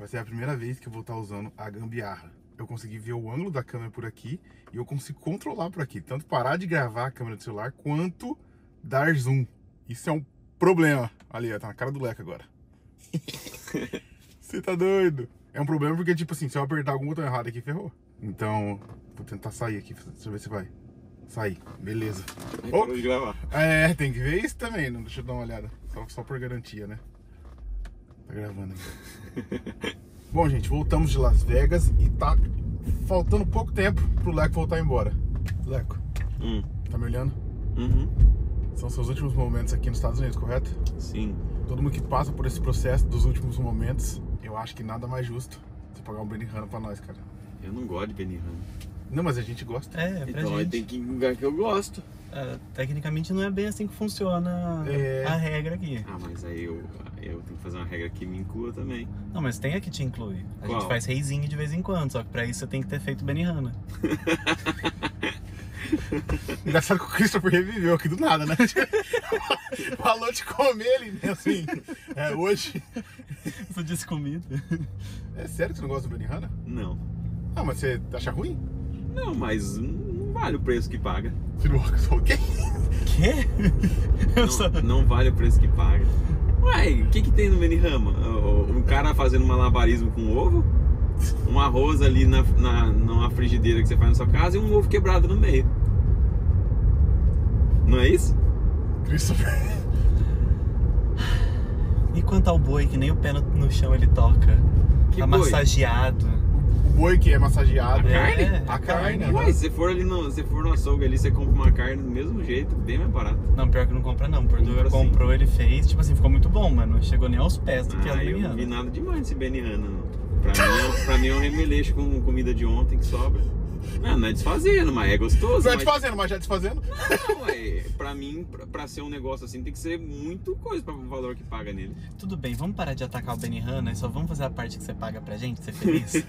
Vai ser a primeira vez que eu vou estar usando a gambiarra. Eu consegui ver o ângulo da câmera por aqui e eu consigo controlar por aqui. Tanto parar de gravar a câmera do celular, quanto dar zoom. Isso é um problema. Ali, ó, tá na cara do leque agora. Você tá doido? É um problema porque, tipo assim, se eu apertar algum botão errado aqui, ferrou. Então, vou tentar sair aqui, deixa eu ver se vai. Sair, beleza. Oh. É, tem que ver isso também, não deixa eu dar uma olhada. Só, só por garantia, né? Tá gravando aí. Bom, gente, voltamos de Las Vegas e tá faltando pouco tempo pro Leco voltar embora. Leco, Hum. tá me olhando? Uhum. São seus últimos momentos aqui nos Estados Unidos, correto? Sim. Todo mundo que passa por esse processo dos últimos momentos, eu acho que nada mais justo você pagar um Benihana pra nós, cara. Eu não gosto de Benihana. Não, mas a gente gosta. É, pra Então aí gente. tem que ir em lugar que eu gosto. É, tecnicamente não é bem assim que funciona É. a regra aqui. Ah, mas aí eu, eu tenho que fazer uma regra que me inclua também. Não, mas tem a que te inclui. A Qual? gente faz reizinho de vez em quando, só que pra isso você tem que ter feito Benihana. Engraçado que o Christopher reviveu aqui do nada, né? Falou de comer ele, né? Assim, é, hoje. Você disse comida. É sério que você não gosta do Benihana? Não. Ah, mas você acha ruim? Não, mas não vale o preço que paga. Você não gosta o quê? Quê? Não, não vale o preço que paga. Uai, o que que tem no Benihama? Um cara fazendo malabarismo com ovo? Um arroz ali na, na, numa frigideira que você faz na sua casa e um ovo quebrado no meio. Não é isso? Christopher. E quanto ao boi, que nem o pé no, no chão ele toca? Que tá boi? massageado. Boi que é massageado. A É, carne? A a carne, carne. né? Uai, se você for ali no, se for no açougue ali, você compra uma carne do mesmo jeito, bem mais barato. Não, pior que não compra não. O sim. comprou, ele fez, tipo assim, ficou muito bom, mas não chegou nem aos pés do que é Ah, o eu não vi nada demais nesse Benihana, não. Pra mim, é, pra mim é um remeleixo com comida de ontem que sobra. Não, não é desfazendo, mas é gostoso. Não é mas- desfazendo, mas já desfazendo. Não, é, pra mim, pra, pra ser um negócio assim, tem que ser muito coisa pra o valor que paga nele. Tudo bem, vamos parar de atacar o Benihana e só vamos fazer a parte que você paga pra gente, ser feliz?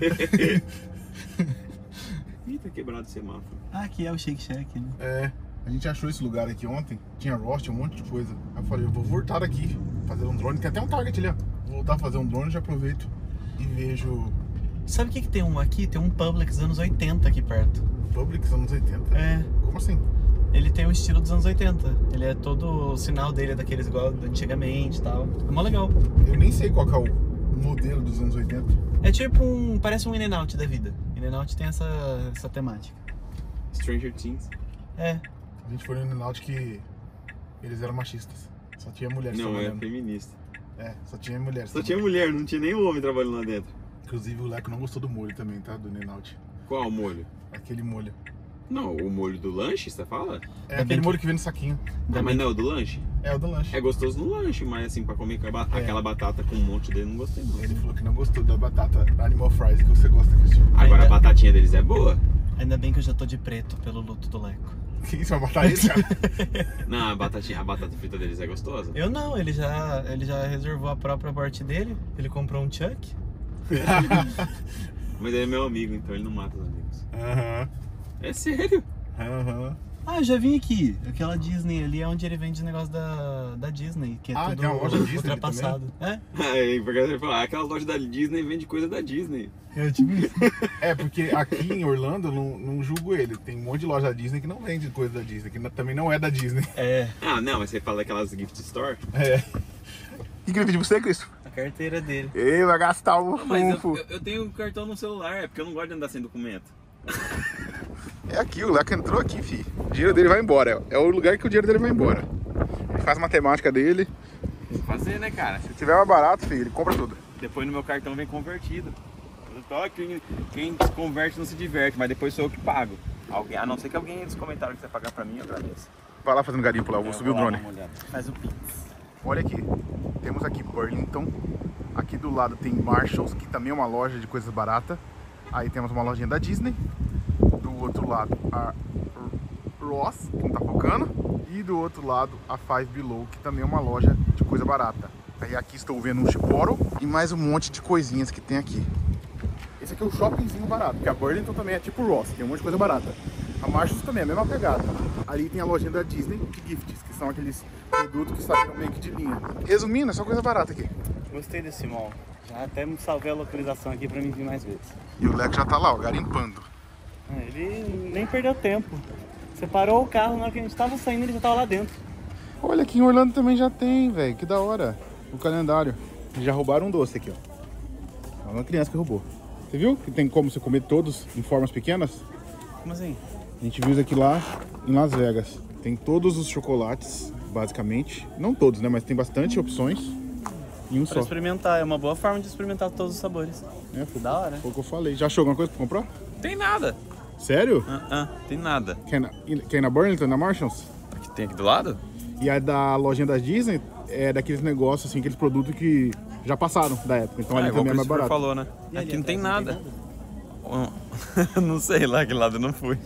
Ih, tá quebrado o semáforo. ah, aqui é o Shake Shack, né? É. A gente achou esse lugar aqui ontem. Tinha roast, um monte de coisa. Aí eu falei, eu vou voltar aqui, fazer um drone. Tem até um target ali, ó. Vou voltar a fazer um drone, já aproveito e vejo Sabe o que, que tem um aqui? Tem um Publix anos 80 aqui perto. Publix anos 80. É, Como assim? ele tem o estilo dos anos 80. Ele é todo. O sinal dele é daqueles igual antigamente e tal. É mó legal. Eu nem sei qual que é o modelo dos anos 80. É tipo um. Parece um In-N-Out da vida. In-N-Out tem essa, essa temática. Stranger Things. É. A gente foi no Naut que eles eram machistas. Só tinha mulheres Não, é trabalhando. feminista. É, só tinha mulheres. Só tinha mulher, não tinha nenhum homem trabalhando lá dentro. Inclusive o Leco não gostou do molho também, tá? Do Nenaut. Qual o molho? Aquele molho. Não, o molho do lanche, você fala? É Ainda aquele que- molho que vem no saquinho. Ah, mas não é o do lanche? É o do lanche. É gostoso no lanche, mas assim, pra comer aquela ba- É. aquela batata com um monte dele, não gostei não. Ele falou que não gostou da batata Animal Fries que você gosta, Cristian. Agora Ainda- a batatinha deles é boa. Ainda bem que eu já tô de preto pelo luto do Leco. Que isso, vai matar cara? Não, a batatinha, a batata frita deles é gostosa. Eu não, ele já, ele já reservou a própria morte dele. Ele comprou um Chuck. Mas ele é meu amigo, então ele não mata os amigos. Aham. É sério? Aham. Ah, eu já vim aqui. Aquela Disney ali é onde ele vende negócio da, da Disney, que é Ah, tudo tem uma loja Disney ultrapassado. É, Aí, porque você fala, ah, aquela loja da Disney vende coisa da Disney. é tipo isso. É, porque aqui em Orlando eu não, não julgo ele. Tem um monte de loja da Disney que não vende coisa da Disney, que não- também não é da Disney. É, Ah, não, mas você fala daquelas gift store? É. O que, que ele pediu pra você, Cristo? a carteira dele. Ei, vai gastar o Mas eu, eu, eu tenho cartão no celular, é porque eu não gosto de andar sem documento. É aqui, o Leco entrou aqui, fi. O dinheiro dele vai embora. É o lugar que o dinheiro dele vai embora. Ele faz a matemática dele. Que fazer, né, cara? Se tiver mais barato, filho, ele compra tudo. Depois no meu cartão vem convertido. Só quem, quem converte não se diverte, mas depois sou eu que pago. Alguém, a não ser que alguém nos comentários quiser pagar pra mim, eu agradeço. Vai lá fazendo garimpo lá, eu vou subir o lá drone. Faz o Pix. Olha aqui, temos aqui Burlington. Aqui do lado tem Marshalls, que também é uma loja de coisas baratas. Aí temos uma lojinha da Disney. Do outro lado a Ross, que não tá focando. E do outro lado a Five Below, que também é uma loja de coisa barata. Aí aqui estou vendo um Chiporo e mais um monte de coisinhas que tem aqui. Esse aqui é o shoppingzinho barato, porque a Burlington também é tipo Ross, tem um monte de coisa barata. A Marshalls também é a mesma pegada. Ali tem a lojinha da Disney de gifts, que são aqueles produtos que saem meio que de linha. Resumindo, é só coisa barata aqui. Gostei desse mall. Já até me salvei a localização aqui pra mim vir mais vezes. E o Leco já tá lá, ó, garimpando. Ah, Ele nem perdeu tempo. Você parou o carro na hora que a gente tava saindo, ele já tava lá dentro. Olha, aqui em Orlando também já tem, velho. Que da hora. O calendário. Já roubaram um doce aqui, ó. É uma criança que roubou. Você viu que tem como você comer todos em formas pequenas? Como assim? A gente viu isso aqui lá em Las Vegas. Tem todos os chocolates, basicamente. Não todos, né? Mas tem bastante opções em um Pra só. experimentar, é uma boa forma de experimentar todos os sabores. É, foi, Da hora. foi o que eu falei. Já achou alguma coisa pra comprar? Tem nada. Sério? Ah, ah, tem nada. Quer na, quer na Burlington, na Marshalls? Aqui tem aqui do lado? E a da lojinha da Disney é daqueles negócios, assim, aqueles produtos que já passaram da época. Então Ah, ali igual também é o mais barato. falou, né? E ali aqui não tem atrás nada. não sei lá que lado eu não fui.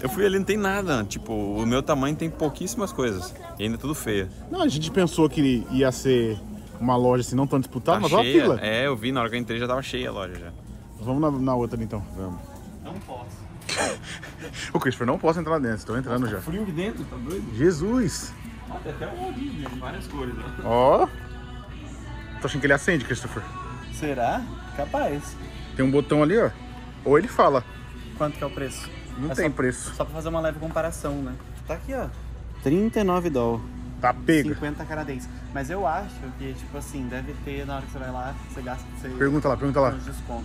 eu fui ali não tem nada. Tipo, o meu tamanho tem pouquíssimas coisas. E ainda é tudo feia. Não, a gente pensou que ia ser uma loja assim não tão disputada, Tá mas olha a cheia. fila. É, eu vi na hora que eu entrei já tava cheia a loja já. Vamos na, na outra ali, então. Vamos. Não posso. O Christopher não posso entrar lá dentro, estou entrando já. Frio aqui dentro, tá doido? Jesus! Ah, tem até o Walt Disney, várias cores, né? Ó! Tô achando que ele acende, Christopher. Será? Capaz. Tem um botão ali, ó. Ou ele fala. Quanto que é o preço? Não É tem só- preço. Só pra fazer uma leve comparação, né? Tá aqui, ó. 39 dólares. Tá pega. 50 canadenses. Mas eu acho que, tipo assim, deve ter na hora que você vai lá, você gasta você Pergunta lá, pergunta lá. desconto.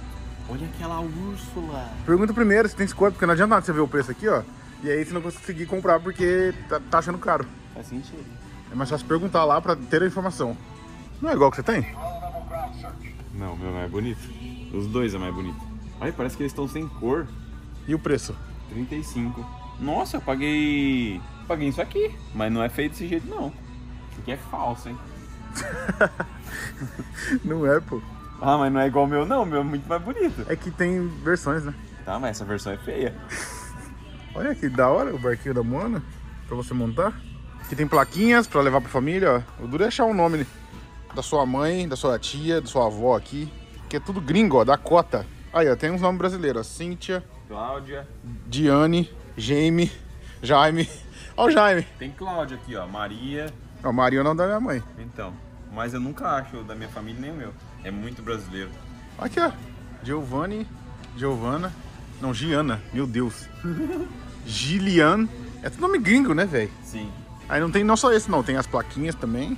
Olha aquela Úrsula. Pergunta primeiro se tem desconto, porque não adianta nada você ver o preço aqui, ó. E aí você não conseguir comprar porque tá, tá achando caro. Faz sentido. É mais fácil perguntar lá pra ter a informação. Não é igual que você tem? Não, meu é mais bonito. Os dois é mais bonito. Olha, parece que eles estão sem cor. E o preço? 35. Nossa, eu paguei. Paguei isso aqui. Mas não é feito desse jeito, não. Isso aqui é falso, hein? Não é, pô. Ah, mas não é igual o meu, não. O meu é muito mais bonito. É que tem versões, né? Tá, mas essa versão é feia. Olha que da hora o barquinho da Moana pra você montar. Aqui tem plaquinhas pra levar pra família, ó. O duro é achar o nome da sua mãe, da sua tia, da sua avó aqui. Que é tudo gringo, ó, Dakota. Aí, ó, tem uns nomes brasileiros, ó. Cíntia, Cláudia. Diane, Jaime, Jaime. Ó o Jaime. Tem Cláudia aqui, ó. Maria. Ó, Maria é o nome da minha mãe. Então. Mas eu nunca acho da minha família nem o meu. É muito brasileiro. Aqui, ó. Giovanni, Giovana. Não, Giana, meu Deus. Gillian. É tudo nome gringo, né, velho? Sim. Aí não tem não só esse não, tem as plaquinhas também.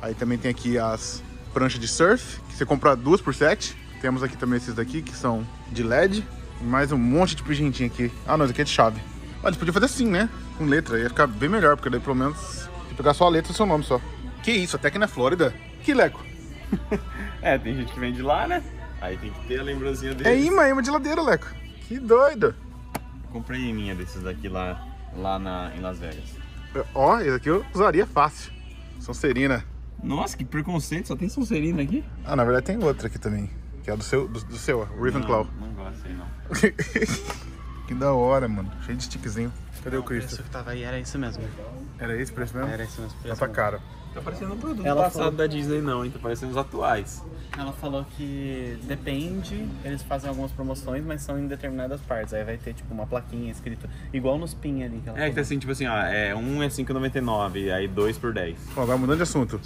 Aí também tem aqui as pranchas de surf, que você compra duas por sete. Temos aqui também esses daqui que são de LED. E mais um monte de pingentinho aqui. Ah, não, esse aqui é de chave. Ah, eles podiam fazer assim, né? Com letra, ia ficar bem melhor, porque daí pelo menos pegar só a letra e seu nome só. Que isso, até aqui na Flórida. Que leco. É, tem gente que vem de lá, né? Aí tem que ter a lembrancinha dele. É imã, é uma geladeira, leco. Que doido. Comprei minha desses daqui lá, lá na, em Las Vegas. Ó, esse aqui eu usaria fácil. Sonserina. Nossa, que preconceito, só tem Sonserina aqui? Ah, na verdade tem outra aqui também. Que é a do seu, do, do seu, Ravenclaw. Não, não gosto aí não. que da hora, mano. Cheio de stickzinho. Cadê o Cristo? preço que tava aí era isso mesmo. Era esse o preço mesmo? Era esse mesmo Tá preço. pra cara. Tá parecendo um produto Ela passado falou- da Disney não, hein? Tá parecendo os atuais. Ela falou que depende, eles fazem algumas promoções, mas são em determinadas partes. Aí vai ter tipo uma plaquinha escrita, igual nos pin ali que ela É, que tá assim, tipo assim, ó, é, um é 5,99, aí dois por 10. Ó, vai mudando de assunto.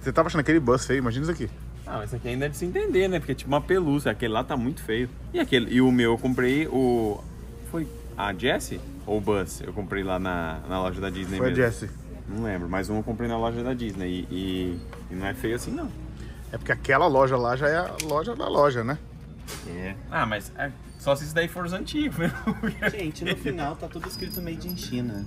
Você tava achando aquele bus feio, imagina isso aqui. Ah, mas esse aqui ainda é de se entender, né? Porque é tipo uma pelúcia, aquele lá tá muito feio. E aquele, e o meu eu comprei o. Foi a Jessie ou o Buzz? Eu comprei lá na, na loja da Disney Foi a mesmo. Jessie. Não lembro, mas um eu comprei na loja da Disney e, e- e não é feio assim não. É porque aquela loja lá já é a loja da loja, né? É. Ah, mas é, só se isso daí for os antigos, né? Gente, no final tá tudo escrito Made in China.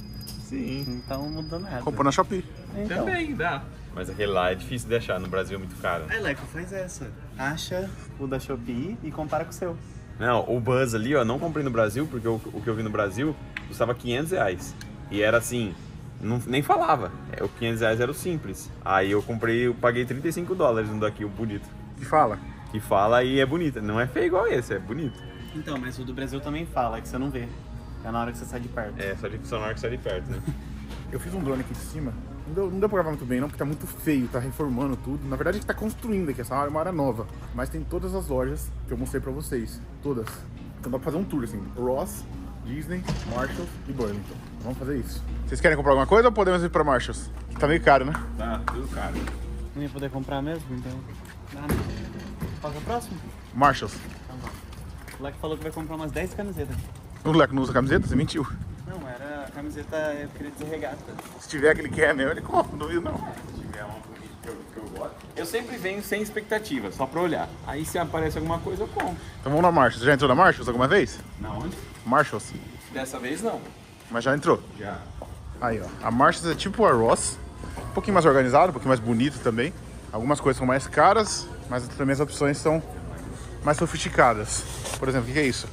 Sim. Então não muda nada. Comprou na Shopee. Então. Também dá. Mas aquele lá é difícil de achar, no Brasil é muito caro. Aí, Leco, faz essa. Acha o da Shopee e compara com o seu. Não, o Buzz ali, ó, não comprei no Brasil, porque o, o que eu vi no Brasil custava 500 reais. E era assim, não, nem falava. É, o 500 reais era o simples. Aí eu comprei, eu paguei 35 dólares no daqui, o bonito. Que fala. Que fala e é bonito. Não é feio igual esse, é bonito. Então, mas o do Brasil também fala, é que você não vê. É na hora que você sai de perto. É, só de funcionar que sai de perto, né? Eu fiz um drone aqui de cima. Não deu, não deu pra gravar muito bem, não, porque tá muito feio, tá reformando tudo. Na verdade, a gente tá construindo aqui, essa área é uma área nova. Mas tem todas as lojas que eu mostrei pra vocês. Todas. Então dá pra fazer um tour, assim. Ross, Disney, Marshalls e Burlington. Vamos fazer isso. Vocês querem comprar alguma coisa ou podemos ir pra Marshalls? Tá meio caro, né? Tá, tudo caro. Não ia poder comprar mesmo, então. Não. Qual que é o próximo? Marshalls. Então vamos. O Leque falou que vai comprar umas 10 camisetas. O Leco não usa camiseta? Você mentiu. Não, era camiseta, eu queria dizer regata. Se tiver aquele que é meu, ele compra, não duvido não. Se tiver uma bonita que eu, sempre venho sem expectativa, só pra olhar. Aí se aparece alguma coisa, eu compro. Então vamos na Marshalls. Você já entrou na Marshalls alguma vez? Na onde? Marshalls. Dessa vez não. Mas já entrou. Já. Aí, ó. A Marshalls é tipo a Ross. Um pouquinho mais organizado, um pouquinho mais bonito também. Algumas coisas são mais caras, mas também as opções são mais sofisticadas. Por exemplo, o que que é isso?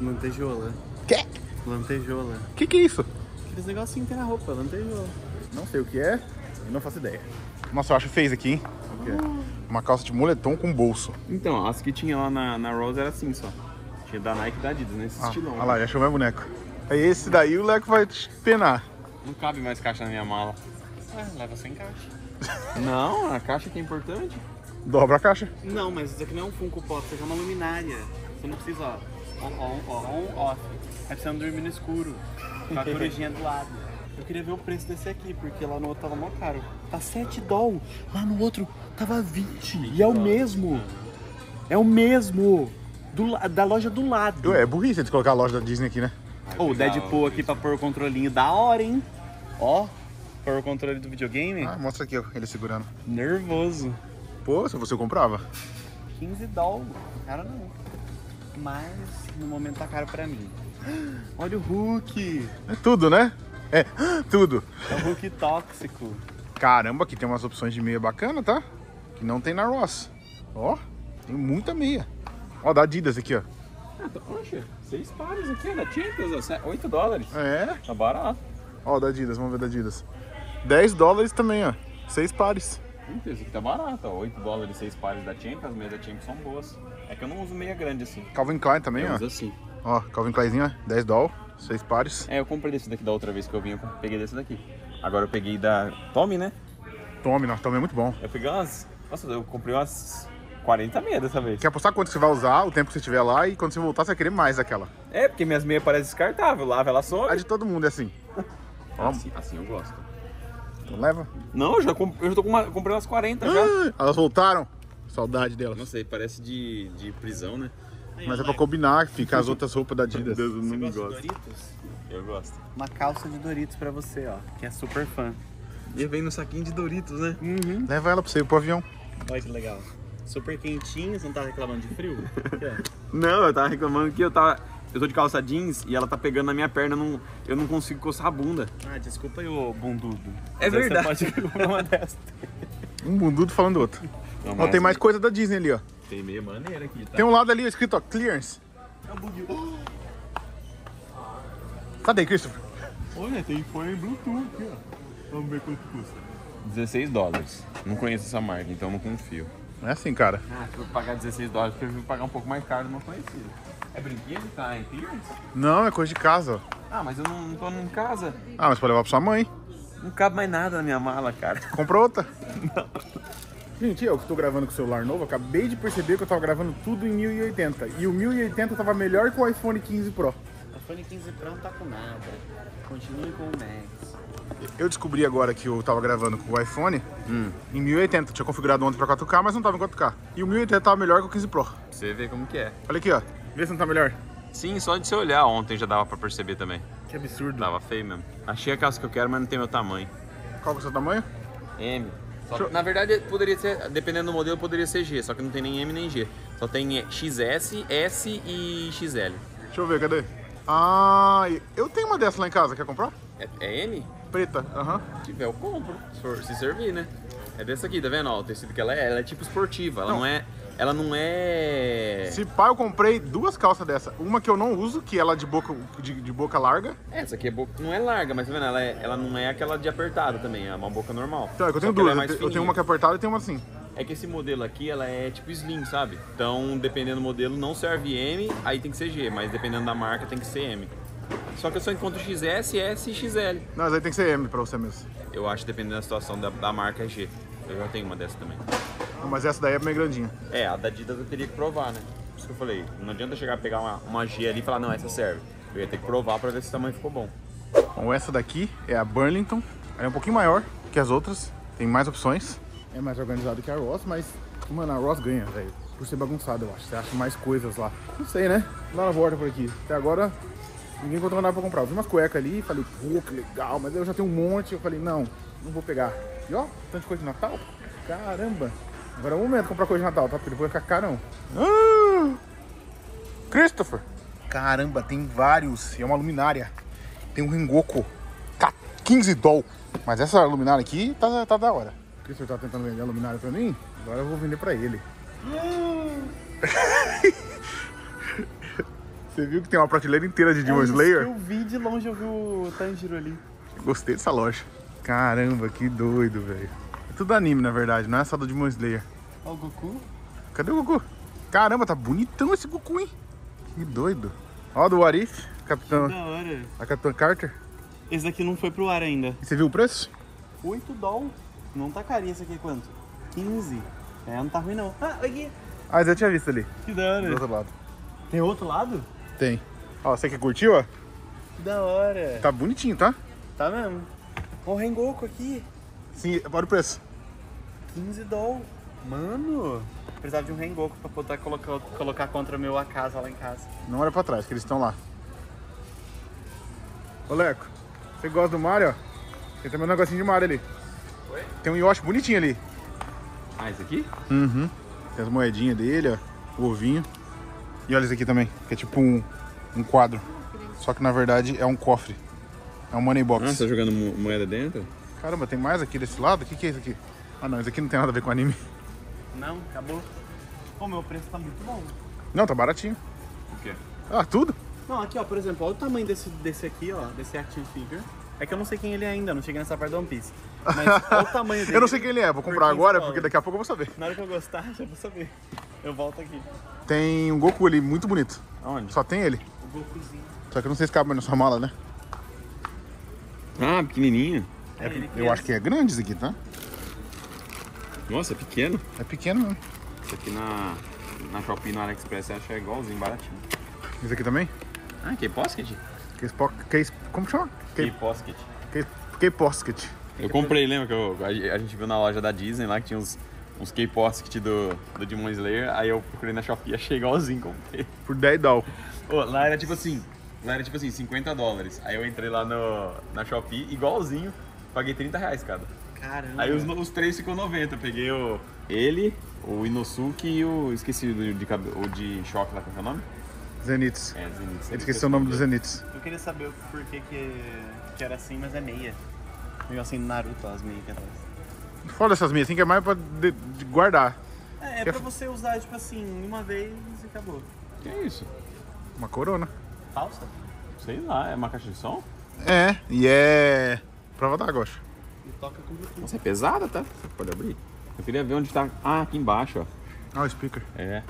Lantejola. Que? Lantejola. O que que é isso? Aqueles negocinhos que tem na roupa, lantejola. Não sei o que é e não faço ideia. Nossa, eu acho feio aqui, hein? Uma calça de moletom com bolso. Então, as que tinha lá na, na Rose era assim só. Tinha da Nike e da Adidas, nesse Ah, estilão. olha lá, já achou meu boneco. Aí esse daí o Leco vai penar. Não cabe mais caixa na minha mala. Ah, leva sem caixa. Não, a caixa que é importante. Dobra a caixa. Não, mas isso aqui não é um Funko Pop, isso aqui é uma luminária. Você não precisa, ó, on, on, on, on, off. Aí você não dormir no escuro, com a corujinha do lado. Eu queria ver o preço desse aqui, porque lá no outro tava mó caro. Tá 7 doll, lá no outro tava 20. E é o mesmo. É o mesmo. Do, da loja do lado. É burrice eles colocar a loja da Disney aqui, né? Ô, o Deadpool aqui pra pôr o controlinho da hora, hein? Ó, pôr o controle do videogame. Ah, mostra aqui, ó, ele segurando. Nervoso. Pô, se você comprava. 15 dólares. Cara, não. Mas no momento tá caro pra mim. Olha o Hulk. É tudo, né? É, tudo. É o Hulk tóxico. Caramba, aqui tem umas opções de meia bacana, tá? Que não tem na Ross. Ó, tem muita meia. Ó, da Adidas aqui, ó. Ah, tá, poxa, seis pares aqui, da Champions, ó, 8 dólares. É. Tá barato. Ó, da Adidas, vamos ver da Adidas. 10 dólares também, ó. Seis pares. Esse aqui tá barato, ó. 8 dólares, 6 pares da Champions, as meias da Champions são boas. É que eu não uso meia grande assim. Calvin Klein também, eu ó. uso assim. Ó, Calvin Kleinzinho, ó. 10 dólares, seis pares. É, eu comprei desse daqui da outra vez que eu vim, eu peguei desse daqui. Agora eu peguei da Tommy, né? Tome, nossa, Tome é muito bom. Eu peguei umas. Nossa, eu comprei umas 40 meias dessa vez. Quer apostar quanto você vai usar, o tempo que você estiver lá e quando você voltar você vai querer mais daquela. É, porque minhas meias parecem descartáveis, lava ela A some. de todo mundo é assim. Assim, assim eu gosto. então leva. Não, eu já, comp- eu já tô com uma, comprei umas 40 já. Ah, Elas voltaram. Saudade delas. Não sei, parece de, de prisão, né? Mas é pra combinar, fica as outras roupas da Adidas. Deus, eu Você não gosta de. Doritos? Eu gosto. Uma calça de Doritos pra você, ó. Que é super fã. E vem no saquinho de Doritos, né? Uhum. Leva ela pra você ir pro avião. Olha que legal. Super quentinho, você não tá reclamando de frio? Ó. Não, eu tava reclamando que eu tava. Eu tô de calça jeans e ela tá pegando na minha perna, eu não, eu não consigo coçar a bunda. Ah, desculpa aí, ô bundudo. É verdade. Você pode comprar uma dessa. Um bundudo falando do outro. Não, Ó, tem mais coisa da Disney ali, ó. Tem meia maneira aqui, tá? Tem um lado ali escrito, ó, clearance. É. Cadê, Christopher? Olha, tem fone Bluetooth aqui, ó. Vamos ver quanto custa. 16 dólares. Não conheço essa marca, então não confio. É assim, cara. Ah, se eu pagar 16 dólares, porque eu vou pagar um pouco mais caro, não conhecido. É brinquedo? Tá em clearance? Não, é coisa de casa, ó. Ah, mas eu não, não tô em casa. Ah, mas pode levar pra sua mãe. Não cabe mais nada na minha mala, cara. Compra outra. Gente, eu que tô gravando com o celular novo, acabei de perceber que eu tava gravando tudo em 1080. E o 1080 tava melhor que o iPhone 15 Pro. O iPhone 15 Pro não tá com nada. Continue com o Max. Eu descobri agora que eu tava gravando com o iPhone Hum. em 1080. Tinha configurado ontem pra 4K, mas não tava em 4K. E o 1080 tava melhor que o 15 Pro. Pra você ver como que é. Olha aqui, ó. Vê se não tá melhor. Sim, só de você olhar ontem já dava pra perceber também. Que absurdo. Tava feio mesmo. Achei a calça que eu quero, mas não tem meu tamanho. Qual que é o seu tamanho? M. Só na verdade, poderia ser, dependendo do modelo, poderia ser G, só que não tem nem M nem G. Só tem XS, S e XL. Deixa eu ver, cadê? Ah, eu tenho uma dessa lá em casa. Quer comprar? É, é M? Preta, aham. Se tiver, eu compro. Se, for- se servir, né? É dessa aqui, tá vendo? Ó, o tecido que ela é, ela é tipo esportiva. Ela Não. não, é. Ela não é. Se pá, eu comprei duas calças dessa. Uma que eu não uso, que ela é de boca, de, de boca larga. Essa aqui é boca. Não é larga, mas tá vendo? Ela, é- ela não é aquela de apertada também, é uma boca normal. Então, é que eu tenho ela duas. é eu, te- eu tenho uma que é apertada e tenho uma assim. É que esse modelo aqui, ela é tipo slim, sabe? Então, dependendo do modelo, não serve M, aí tem que ser G, mas dependendo da marca, tem que ser M. Só que eu só encontro XS, S e XL. Não, mas aí tem que ser M pra você mesmo. Eu acho, dependendo da situação da, da marca, é G. Eu já tenho uma dessa também. Mas essa daí é meio grandinha. É, a da Adidas eu teria que provar, né? Por isso que eu falei, não adianta chegar a pegar uma, uma G ali e falar, não, essa serve. Eu ia ter que provar pra ver se o tamanho ficou bom. Bom, essa daqui é a Burlington. Ela é um pouquinho maior que as outras. Tem mais opções. É mais organizado que a Ross, mas, mano, a Ross ganha, velho. por ser bagunçado, eu acho. Você acha mais coisas lá. Não sei, né? Dá uma volta por aqui. Até agora, ninguém encontrou nada pra comprar. Eu vi umas cuecas ali e falei, pô, que legal. Mas eu já tenho um monte. Eu falei, não, não vou pegar. E ó, tanto de coisa de Natal. Caramba. Agora é o momento de comprar coisa de Natal, tá? Porque depois vai ficar carão. Ah! Christopher. Caramba, tem vários. E é uma luminária. Tem um Rengoku. 15 doll. Mas essa luminária aqui tá, tá da hora. O Christopher tá tentando vender a luminária pra mim. Agora eu vou vender pra ele. Você viu que tem uma prateleira inteira de Demon É Slayer? Eu vi de longe, eu vi o Tanjiro ali. Gostei dessa loja. Caramba, que doido, velho. É tudo anime, na verdade, não é só do Demon Slayer. Ó, o Goku. Cadê o Goku? Caramba, tá bonitão esse Goku, hein? Que doido. Ó, do Warif, Capitão, Da hora. a Capitã Carter. Esse daqui não foi pro ar ainda. E você viu o preço? 8 doll. Não tá carinho esse aqui quanto? 15. É, não tá ruim não. Ah, aqui. Ah, eu tinha visto ali, Que da do hora. outro lado. Tem outro lado? Tem. Ó, você que curtiu, ó? Que da hora. Tá bonitinho, tá? Tá mesmo. Ó o Rengoku aqui. Sim, bora o preço. 15 doll. Mano. Precisava de um Rengoku pra poder colocar, colocar contra o meu Akasa lá em casa. Não olha pra trás, que eles estão lá. Ô, Leco, você gosta do Mario, ó? Tem também um negocinho de Mario ali. Oi? Tem um Yoshi bonitinho ali. Ah, esse aqui? Uhum. Tem as moedinhas dele, ó. O ovinho. E olha esse aqui também, que é tipo um, um quadro. Só que na verdade é um cofre. É um money box. Ah, você tá jogando mo- moeda dentro? Caramba, tem mais aqui desse lado? O que, que é isso aqui? Ah não, isso aqui não tem nada a ver com anime. Não, acabou. Pô, meu preço tá muito bom. Não, tá baratinho. O quê? Ah, tudo? Não, aqui ó, por exemplo, olha o tamanho desse, desse aqui, ó, desse action figure. É que eu não sei quem ele é ainda, não cheguei nessa parte do One Piece. Mas olha o tamanho dele. Eu não sei quem ele é, vou comprar Por 15 agora porque daqui a pouco eu vou saber. Na hora que eu gostar, já vou saber. Eu volto aqui. Tem um Goku ali muito bonito. Aonde? Só tem ele. O Gokuzinho. Só que eu não sei se cabe mais na sua mala, né? Ah, pequenininho. É, Eu acho que é grande isso aqui, tá? Nossa, é pequeno. É pequeno mesmo. Isso aqui na, na Shopee, no AliExpress, você acha igualzinho, baratinho. Isso aqui também? Ah, K-Posket? Case, como chama? K-Posket. case, case Posket. Eu comprei, lembra que eu- a, a gente viu na loja da Disney lá que tinha uns, uns K-Posket do, do Demon Slayer, aí eu procurei na Shopee, achei igualzinho, comprei. Por 10 doll. Ô, lá era tipo assim, lá era tipo assim, 50 dólares. Aí eu entrei lá no, na Shopee, igualzinho, paguei 30 reais cada. Caramba. Aí os, os três ficou 90, eu peguei o, ele, o Inosuke e o, esqueci o de, o de choque lá, qual que é o nome? Zenitsu. É, Zenitsu. Ele esqueceu o nome do Zenitsu. Eu queria saber o porquê que, que era assim, mas é meia. Meio assim Naruto, as meias que é atrás. Foda essas minhas, assim que é mais pra de- de guardar. É, é pra você usar, tipo assim, uma vez e acabou. Que é isso? Uma corona. Falsa? Sei lá, é uma caixa de som? É, e é. Prova com Bluetooth. Nossa, é pesada, tá? Você pode abrir? Eu queria ver onde tá. Ah, aqui embaixo, ó. Ah, o speaker. É.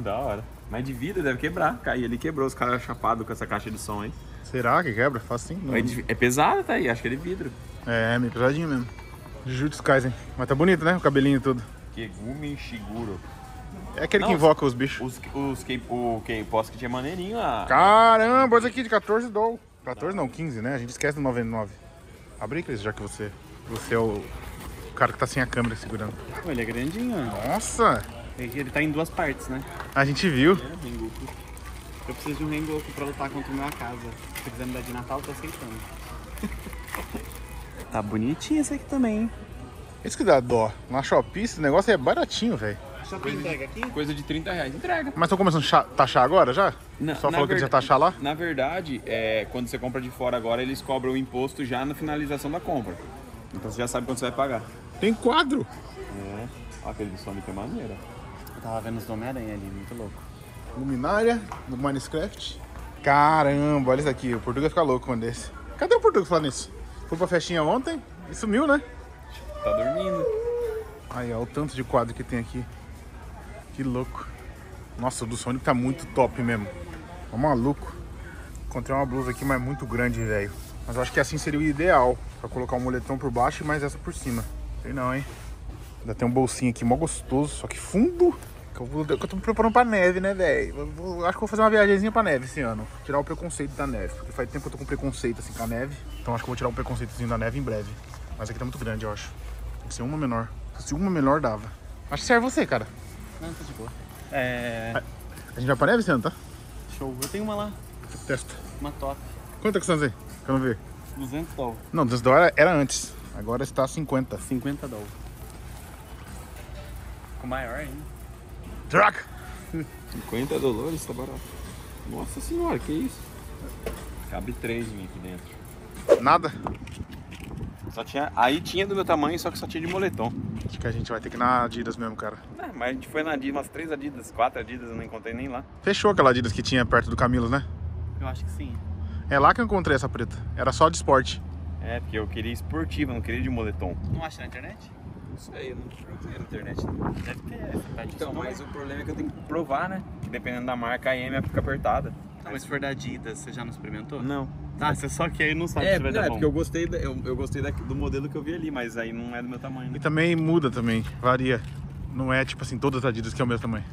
Da hora. Mas de vidro deve quebrar. Cair ali quebrou os caras chapados com essa caixa de som aí. Será que quebra? Faz sim. Não. É, de- é pesada, tá aí. Acho que é de vidro. É, meio pesadinho mesmo. Jujutsu Kaisen. Mas tá bonito, né? O cabelinho e tudo. Kegumi Shiguro. É aquele Não, que invoca os bichos. Os, os K, o K-Posket é maneirinho. A... Caramba, esse aqui de 14 doll. 14 não, 15, né? A gente esquece do 99. Abre, Cris, já que você, você é o cara que tá sem a câmera segurando. Pô, ele é grandinho, ó. Nossa! Ele tá em duas partes, né? A gente viu. É, Rengoku. Eu preciso de um Rengoku pra lutar contra o meu casa. Se quiser me dar de Natal, eu tô aceitando. tá bonitinho esse aqui também, hein? Isso que dá dó. Na Shopee esse negócio é baratinho, velho. Só tem entrega aqui? Coisa de 30 reais. Entrega. Mas estão começando a taxar agora já? Na- Só falou que eles já taxar lá? Na verdade, é, quando você compra de fora agora, eles cobram o imposto já na finalização da compra. Então você já sabe quanto você vai pagar. Tem quadro. É. Ó, aquele do Sonic é maneiro. Eu tava vendo os do Homem-Aranha ali, muito louco. Luminária do Minecraft. Caramba, olha isso aqui. O Portuga fica louco quando desse. Cadê o Portuga falando isso? Foi pra festinha ontem e sumiu, né? Tá dormindo. Aí, ó, o tanto de quadro que tem aqui. Que louco. Nossa, o do Sonic tá muito top mesmo. Tá maluco. Encontrei uma blusa aqui, mas muito grande, velho. Mas eu acho que assim seria o ideal. Pra colocar um moletom por baixo e mais essa por cima. Sei não, hein? Ainda tem um bolsinho aqui mó gostoso, só que fundo. Que eu, tô me preparando pra neve, né, velho? Acho que vou fazer uma viagemzinha pra neve esse ano. Tirar o preconceito da neve. Porque faz tempo que eu tô com preconceito assim com a neve. Então acho que eu vou tirar um preconceitozinho da neve em breve. Mas aqui tá muito grande, eu acho. Tem que ser uma menor. Se uma menor dava. Acho que serve você, cara. Não, tá de boa. É. A gente vai pra neve, Luciano, tá? Show. Eu tenho uma lá, Testa. uma top. Quanto é que estão aí? Que eu não vi. 200 dólares. Não, 200 dólares era antes. Agora está 50. 50 dólares. Com maior ainda. Truck! 50 dólares, tá barato. Nossa senhora, que isso? Cabe três de mim aqui dentro. Nada. Só tinha. Aí tinha do meu tamanho, só que só tinha de moletom. Acho que a gente vai ter que ir na Adidas mesmo, cara. É, mas a gente foi na Adidas, umas três Adidas, quatro Adidas, eu não encontrei nem lá. Fechou aquela Adidas que tinha perto do Camilo, né? Eu acho que sim. É lá que eu encontrei essa preta. Era só de esporte. É, porque eu queria esportiva, não queria de moletom. Não acha na internet? Não sei, eu não procurei na internet. Deve ter essa. Tá Então, mas o problema é que eu tenho que provar, né? Que dependendo da marca, a M fica apertada. Não, mas se for da Adidas, você já não experimentou? Não. Tá, você só que aí não sabe É, se vai é dar bom. porque eu gostei, da- eu, eu gostei da- do modelo que eu vi ali, mas aí não é do meu tamanho. E Né? também muda também, varia. Não é tipo assim, todas as Adidas que é o mesmo tamanho.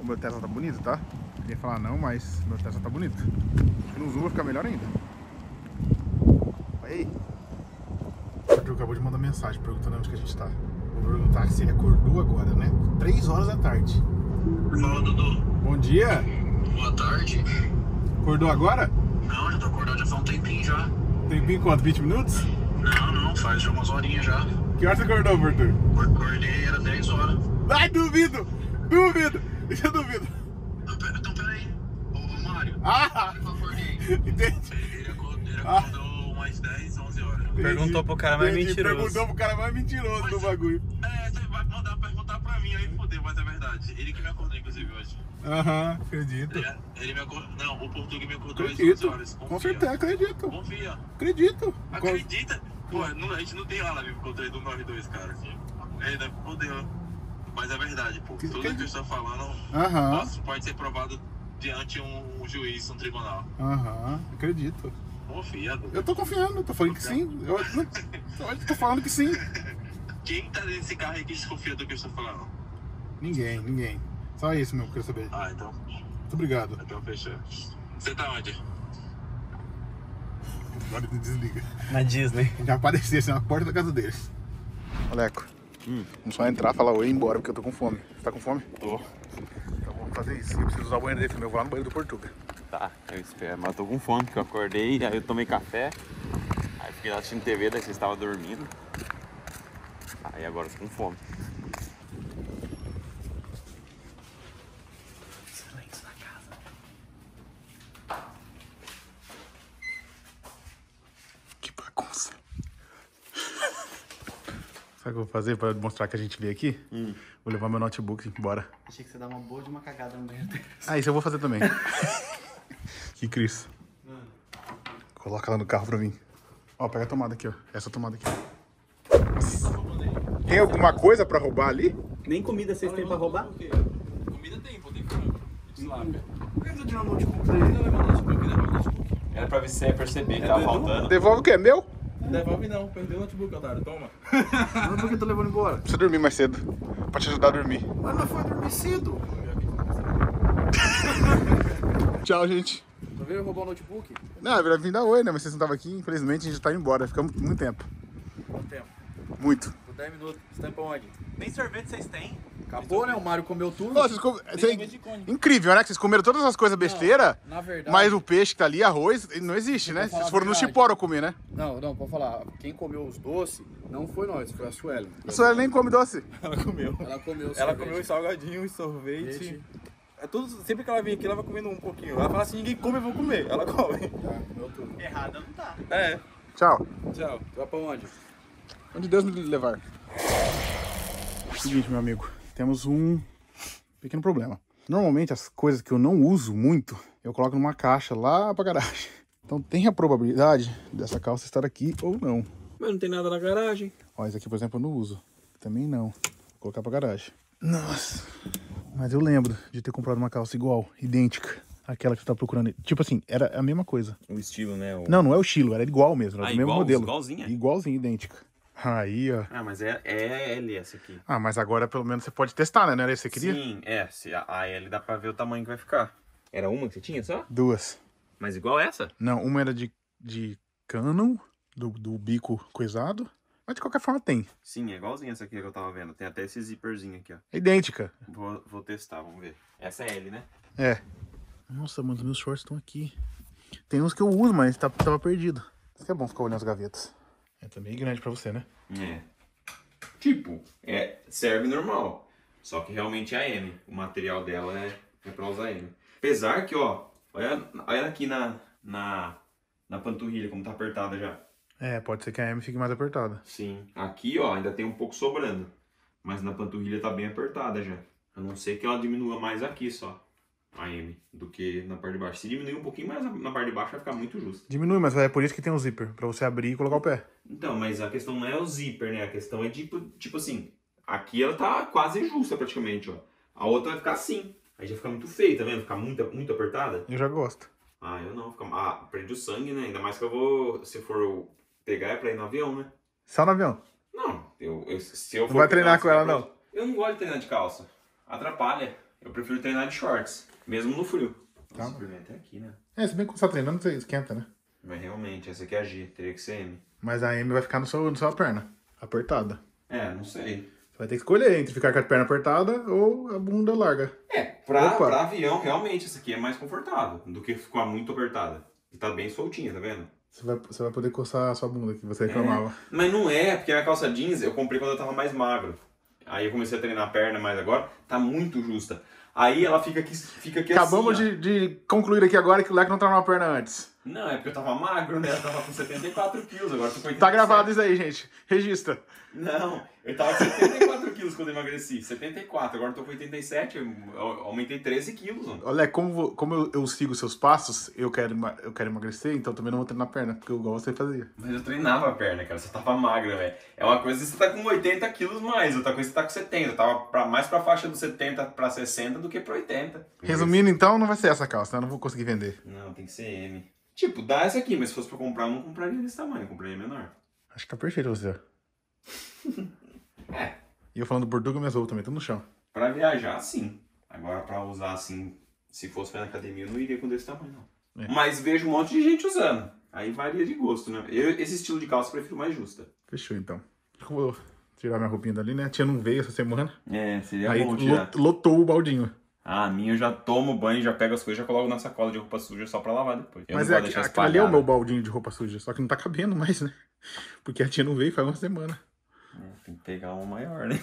O meu Tesla tá bonito, tá? Eu ia falar não, mas meu Tesla tá bonito. No zoom vai ficar melhor ainda. Aí. O Arthur acabou de mandar mensagem perguntando onde que a gente tá. Vou perguntar se ele acordou agora, né? 3 horas da tarde. Fala, Dudu. Bom dia! Boa tarde. Acordou agora? Não, já tô acordado já faz um tempinho já. Tempinho quanto? 20 minutos? Não, não, faz já umas horinhas já. Que hora você acordou, Arthur? Acordei, era 10 horas. Ai, duvido! Duvido! Isso eu duvido! Não, pera- Então, peraí. Ô, ô Mário, Ah! eu acordei. Entendi. Ele acordou, ele Ah. umas 10, 11 horas. Perguntou pro cara mais Entendi. mentiroso. Perguntou pro cara mais mentiroso do bagulho. É, você vai mandar perguntar pra mim, aí fodeu, mas é verdade. Ele que me acordou, Aham, acredito. Ele, ele me acordou. Não, o português me acordou às 11 Acredito. horas. Confia. Com certeza, acredito. Confia. Acredito. Acredita? Pô, não, a gente não tem aula vivo contra do 92, cara. Ainda fodeu. Mas é verdade, pô. Que- Tudo que- que eu estou falando Aham, Posso- pode ser provado diante um, um juiz, um tribunal. aham, acredito. Confia. Dudu. Eu tô confiando, eu tô falando que sim. Eu, eu, eu tô falando que sim. Quem tá nesse carro aí que desconfia do que eu estou falando? Ninguém, ninguém. Só isso mesmo que eu queria saber. Ah, então. Muito obrigado. Então fechou. Você tá onde? Agora desliga. Na Disney. Já aparecia assim na porta da casa deles. Aleco, Hum. vamos só entrar, falar oi e ir embora, porque eu tô com fome. Você tá com fome? Tô. Então vamos fazer isso. Eu preciso usar o banheiro dele também. Eu vou lá no banheiro do Portuga. Tá, eu espero. Mas eu tô com fome, porque eu acordei, aí eu tomei café, aí fiquei lá assistindo TV, daí vocês estavam dormindo. Aí agora eu tô com fome. Silêncio na casa. Que bagunça. Sabe o que eu vou fazer pra mostrar que a gente veio aqui? Vou levar meu notebook embora. Achei que você dava uma boa de uma cagada no banheiro dele. Ah, isso eu vou fazer também. que Cris. Coloca lá no carro pra mim. Ó, pega a tomada aqui, ó. Essa tomada aqui. Tem alguma coisa pra roubar ali? Nem comida vocês têm pra roubar? Comida tem, pô, tem frango. Tilápia. Por que você tirou o notebook dele? Era pra você perceber que tava faltando. Devolve o que? É meu? Devolve não, perdeu o notebook, otário, toma. Mas por que tô levando embora? Precisa dormir mais cedo. Pra te ajudar a dormir. Mas não foi dormir cedo. Tchau, gente. Tá vendo roubar o notebook? Não, eu vim dar oi, né? Mas vocês não estavam aqui. Infelizmente, a gente tá indo embora. Ficamos muito tempo. Quanto tempo? Muito. Por 10 minutos. Você tá indo pra onde? Nem sorvete vocês têm? Acabou, né? O Mário comeu tudo. Ô, vocês com- de cone. Incrível, né? Que vocês comeram todas as coisas besteira, Na verdade. mas o peixe que tá ali, arroz, não existe, né? Vocês foram no. Chiporo comer, né? Não, não, pode falar. Quem comeu os doces não foi nós, foi a Suelen. A senhora nem come doce. Ela comeu. Ela comeu Ela sorvete. comeu os salgadinhos, sorvete. Leite. É tudo, sempre que ela vem aqui, ela vai comendo um pouquinho. Ela fala assim, ninguém come, eu vou comer. Ela come. Tá, comeu tudo. Errada não tá. É. Tchau. Tchau. Vai pra onde? Onde Deus me levar. Seguinte, meu amigo. Temos um pequeno problema. Normalmente, as coisas que eu não uso muito, eu coloco numa caixa lá pra garagem. Então tem a probabilidade dessa calça estar aqui ou não. Mas não tem nada na garagem. Ó, esse aqui, por exemplo, eu não uso. Também não. Vou colocar pra garagem. Nossa. Mas eu lembro de ter comprado uma calça igual, idêntica. Àquela que você tá procurando. Tipo assim, era a mesma coisa. O estilo, né? O... Não, não é o estilo, era igual mesmo. Era Ah, do mesmo igual? modelo. Igualzinha? Igualzinho, idêntica. Aí, ó. Ah, mas é, é L essa aqui. Ah, mas agora pelo menos você pode testar, né? Não era esse que você queria? Sim, é. Se a, a L dá pra ver o tamanho que vai ficar. Era uma que você tinha só? Duas. Mas igual essa? Não, uma era de, de cano, do, do bico coisado, Mas de qualquer forma tem. Sim, é igualzinho essa aqui que eu tava vendo. Tem até esse zíperzinho aqui, ó. É idêntica. Vou, vou testar, vamos ver. Essa é L, né? É. Nossa, mano, os meus shorts estão aqui. Tem uns que eu uso, mas tá, tava perdido. Isso que é bom ficar olhando as gavetas. É também grande pra você, né? É. Tipo, é, serve normal. Só que realmente é a M. O material dela é, é pra usar M. Apesar que, ó, olha, olha aqui na, na, na panturrilha como tá apertada já. É, pode ser que a M fique mais apertada. Sim. Aqui, ó, ainda tem um pouco sobrando. Mas na panturrilha tá bem apertada já. A não ser que ela diminua mais aqui só. A M. Do que na parte de baixo. Se diminuir um pouquinho mais na parte de baixo, vai ficar muito justo. Diminui, mas é por isso que tem um zíper. Pra você abrir e colocar o pé. Então, mas a questão não é o zíper, né? A questão é tipo, tipo assim. Aqui ela tá quase justa praticamente, ó. A outra vai ficar assim. Aí já fica muito feio, tá vendo? Ficar muito, muito apertada. Eu já gosto. Ah, eu não. Fica... Ah, prende o sangue, né? Ainda mais que eu vou. Se for pegar é pra ir no avião, né? Só no avião. Não, eu, eu- se eu Não vai treinar assim, com ela, não? Eu não gosto de treinar de calça. Atrapalha. Eu prefiro treinar de shorts, mesmo no frio. Tá. Nossa, o até aqui, né? É, se bem que você tá treinando, você esquenta, né? Mas realmente, essa aqui é a G, teria que ser M. Mas a M vai ficar no seu, na sua perna. Apertada. É, não sei. Você vai ter que escolher entre ficar com a perna apertada ou a bunda larga. É, pra, Opa. pra avião, realmente, essa aqui é mais confortável do que ficar muito apertada. E tá bem soltinha, tá vendo? Você vai, você vai poder coçar a sua bunda que você reclamava. Mas não é, porque a calça jeans eu comprei quando eu tava mais magro. Aí eu comecei a treinar a perna mais agora, tá muito justa. Aí ela fica aqui, fica aqui Acabamos assim, ó. de, de concluir aqui agora que o Leque não tava na perna antes. Não, é porque eu tava magro, né? Eu tava com 74 quilos, agora tô com 87. Tá gravado isso aí, gente. Registra. Não, eu tava com 74 quilos quando eu emagreci. 74, agora eu tô com 87, eu aumentei 13 quilos, mano. Olha, como, como eu, eu sigo seus passos, eu quero, eu quero emagrecer, então também não vou treinar perna, porque eu igual você fazia. Mas eu treinava a perna, cara. Você tava magra, velho. É uma coisa que você tá com 80 quilos mais, outra coisa que você tá com 70. Eu tava pra, mais pra faixa dos 70 pra 60 do que pra 80. Resumindo, então, não vai ser essa calça, né? Eu não vou conseguir vender. Não, tem que ser M. Tipo, dá essa aqui, mas se fosse pra comprar, eu não compraria desse tamanho, eu compraria menor. Acho que tá perfeito você. É, E eu falando português, minhas roupas também, tudo no chão. pra viajar, sim. Agora, pra usar assim, se fosse pra na academia, eu não iria com desse tamanho, não. É. Mas vejo um monte de gente usando. Aí varia de gosto, né? Eu, esse estilo de calça eu prefiro mais justa. Fechou, então. Eu vou tirar minha roupinha dali, né? A tia não veio essa semana. É, seria aí bom tirar. lot- lotou o baldinho. Ah, a minha eu já tomo banho, já pego as coisas, já coloco na sacola de roupa suja só pra lavar depois. Eu Mas é, aquilo ali é o meu baldinho de roupa suja, só que não tá cabendo mais, né? Porque a tia não veio faz uma semana. Tem que pegar um maior, né?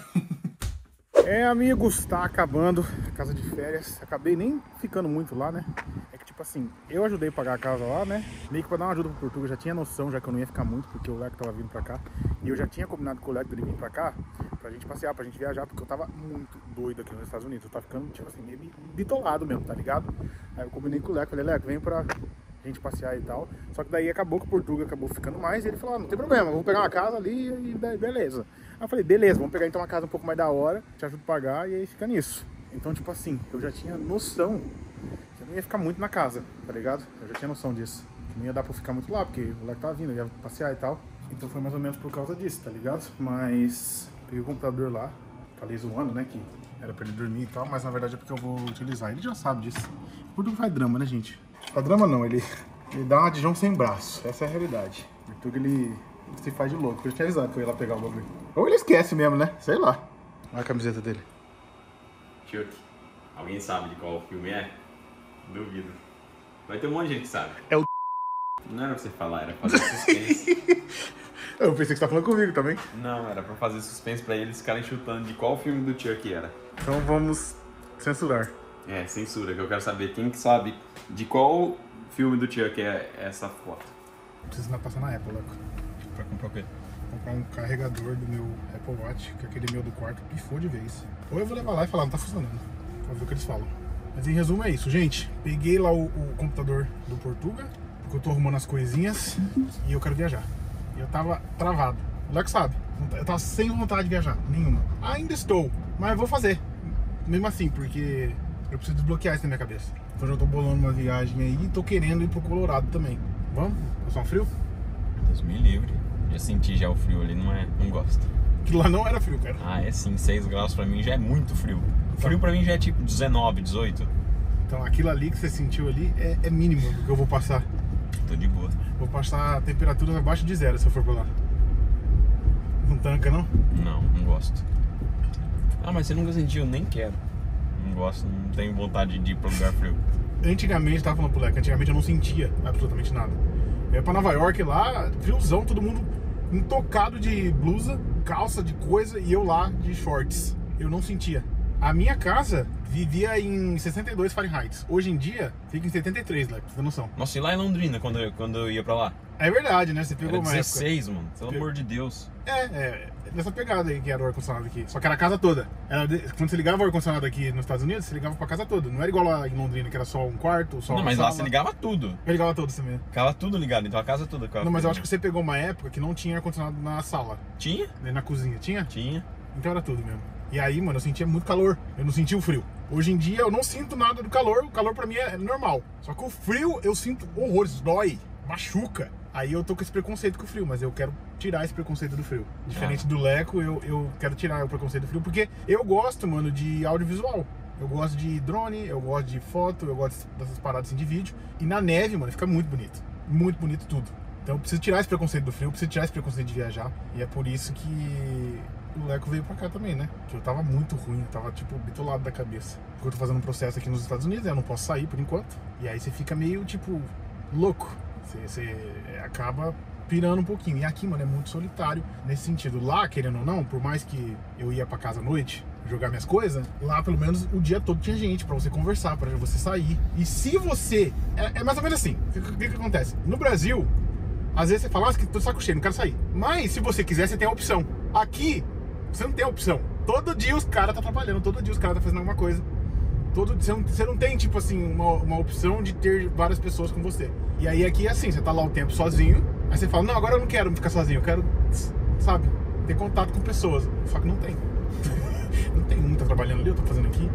É, amigos, tá acabando a casa de férias. Acabei nem ficando muito lá, né? É tipo assim, eu ajudei a pagar a casa lá, né? Meio que pra dar uma ajuda pro Portugal. Eu já tinha noção, já que eu não ia ficar muito, porque o Leco tava vindo pra cá. E eu já tinha combinado com o Leco dele vir pra cá, pra gente passear, pra gente viajar, porque eu tava muito doido aqui nos Estados Unidos. Eu tava ficando, tipo assim, meio bitolado mesmo, tá ligado? Aí eu combinei com o Leco, falei, Leco, vem pra gente passear e tal. Só que daí acabou que o Portugal acabou ficando mais. E ele falou, ah, não tem problema, vamos pegar uma casa ali e beleza. Aí eu falei, beleza, vamos pegar então uma casa um pouco mais da hora, te ajudo a pagar e aí fica nisso. Então, tipo assim, eu já tinha noção ia ficar muito na casa, tá ligado? Eu já tinha noção disso. Que não ia dar pra ficar muito lá, porque o moleque tava vindo, ia passear e tal. Então foi mais ou menos por causa disso, tá ligado? Mas peguei o computador lá, falei zoando, né, que era pra ele dormir e tal, mas na verdade é porque eu vou utilizar. Ele já sabe disso. Portugal faz drama, né, gente? Faz drama não, ele, ele dá uma Dijon sem braço, essa é a realidade. O Portugal, ele, ele se faz de louco, eu tinha avisado que eu ia lá pegar o bagulho. Ou ele esquece mesmo, né? Sei lá. Olha a camiseta dele. Chuck, alguém sabe de qual filme é? Duvido. Vai ter um monte de gente que sabe. É o- Não era pra você falar, era pra fazer suspense. Eu pensei que você tá falando comigo também. Não, era pra fazer suspense pra eles ficarem chutando de qual filme do Chuck era. Então vamos censurar. É, censura, que eu quero saber quem que sabe de qual filme do Chuck é essa foto. Preciso ainda passar na Apple, Leco. Pra comprar o quê? comprar um carregador do meu Apple Watch, que aquele meu do quarto pifou de vez. Ou eu vou levar lá e falar, não tá funcionando. Pra ver o que eles falam. Mas em resumo é isso, gente. Peguei lá o, o computador do Portuga, porque eu tô arrumando as coisinhas e eu quero viajar. E eu tava travado. O Leco sabe. Eu tava sem vontade de viajar, nenhuma. Ainda estou, mas vou fazer. Mesmo assim, porque eu preciso desbloquear isso na minha cabeça. Então já tô bolando uma viagem aí e tô querendo ir pro Colorado também. Vamos? Passar um frio? Deus me livre. Já senti já o frio ali, não é? Não gosto. Aquilo lá não era frio, cara. Ah, é sim, 6 graus pra mim já é muito frio. Frio pra mim já é tipo 19, 18. Então aquilo ali que você sentiu ali é, é mínimo do que eu vou passar. Tô de boa. Vou passar temperaturas abaixo de zero se eu for pra lá. Não tanca, não? Não, não gosto. Ah, mas você nunca sentiu? Nem quero. Não gosto, não tenho vontade de ir pra lugar frio. Antigamente, tava falando pro Leco, antigamente eu não sentia absolutamente nada. Eu ia pra Nova York lá, friozão, todo mundo intocado de blusa, calça, de coisa, e eu lá de shorts. Eu não sentia. A minha casa vivia em 62 Fahrenheit. Hoje em dia, fica em 73, Leco, pra você ter noção. Nossa, e lá em Londrina, quando eu, quando eu ia pra lá? É verdade, né? Você pegou Era uma época. 16, mano. Pelo amor de Deus. É, é, nessa pegada aí que era o ar-condicionado aqui. Só que era a casa toda. Era de- Quando você ligava o ar-condicionado aqui nos Estados Unidos, você ligava pra casa toda. Não era igual lá em Londrina, que era só um quarto, só Não, mas sala. lá você ligava tudo. Eu ligava todos também. Ficava tudo ligado, então a casa toda. Não, mas eu acho que você pegou uma época que não tinha ar-condicionado na sala, Tinha? nem na cozinha. Tinha? Tinha. Então era tudo mesmo. E aí, mano, eu sentia muito calor. Eu não sentia o frio. Hoje em dia eu não sinto nada do calor. O calor pra mim é normal. Só que o frio eu sinto horrores, dói, machuca. Aí eu tô com esse preconceito com o frio, mas eu quero tirar esse preconceito do frio. Diferente do Leco, eu, eu quero tirar o preconceito do frio, porque eu gosto, mano, de audiovisual. Eu gosto de drone, eu gosto de foto, eu gosto dessas paradas assim de vídeo. E na neve, mano, fica muito bonito. Muito bonito tudo. Então eu preciso tirar esse preconceito do frio, eu preciso tirar esse preconceito de viajar. E é por isso que o Leco veio pra cá também, né? Que eu tava muito ruim, tava tipo bitolado da cabeça. Porque eu tô fazendo um processo aqui nos Estados Unidos, né? eu não posso sair por enquanto. E aí você fica meio tipo louco. Você, você acaba pirando um pouquinho. E aqui, mano, é muito solitário nesse sentido. Lá, querendo ou não, por mais que eu ia pra casa à noite jogar minhas coisas, lá pelo menos o dia todo tinha gente pra você conversar, pra você sair. E se você. É, é mais ou menos assim. O que, que que acontece? No Brasil, às vezes você fala, ah, que tô saco cheio, não quero sair. Mas se você quiser, você tem a opção. Aqui, você não tem opção. Todo dia os caras tá trabalhando, todo dia os caras tá fazendo alguma coisa. Todo, você, não, você não tem, tipo assim, uma, uma opção de ter várias pessoas com você. E aí aqui é assim, você tá lá o tempo sozinho, aí você fala, não, agora eu não quero ficar sozinho, eu quero, sabe, ter contato com pessoas. Só que não tem. não tem um tá trabalhando ali, eu tô fazendo aqui.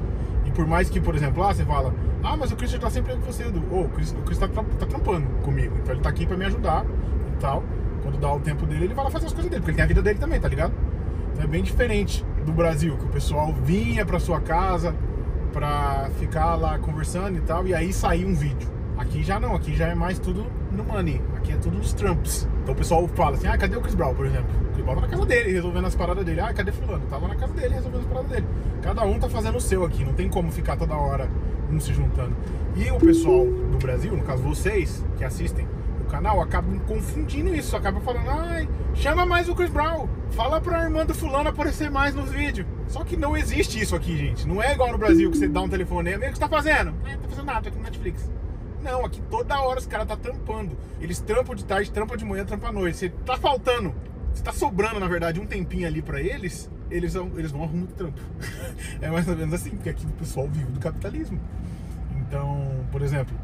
E por mais que, por exemplo, lá você fala, ah, mas o Christian tá sempre com você, Edu. Ô, o Chris, o Chris tá, tá trampando comigo, então ele tá aqui pra me ajudar e tal. Quando dá o tempo dele, ele vai lá fazer as coisas dele, porque ele tem a vida dele também, tá ligado? É bem diferente do Brasil, que o pessoal vinha pra sua casa pra ficar lá conversando e tal, e aí sair um vídeo. Aqui já não, aqui já é mais tudo no money, aqui é tudo nos trampos. Então o pessoal fala assim, ah, cadê o Chris Brown, por exemplo? O Chris Brown tá na casa dele, resolvendo as paradas dele. Ah, cadê fulano? Tá lá na casa dele, resolvendo as paradas dele. Cada um tá fazendo o seu aqui, não tem como ficar toda hora um se juntando. E o pessoal do Brasil, no caso vocês que assistem o canal, acabam confundindo isso, acabam falando, ai, chama mais o Chris Brown, fala pra irmã do fulano aparecer mais nos vídeos. Só que não existe isso aqui, gente. Não é igual no Brasil que você dá um telefonema, o que você tá fazendo? É, tá fazendo nada, tô aqui no Netflix. Não, aqui toda hora os caras tá trampando. Eles trampam de tarde, trampam de manhã, trampam à noite. Você tá faltando, você tá sobrando, na verdade, um tempinho ali pra eles, eles vão, eles vão arrumar trampo. é mais ou menos assim, porque aqui o pessoal vive do capitalismo. Então, por exemplo,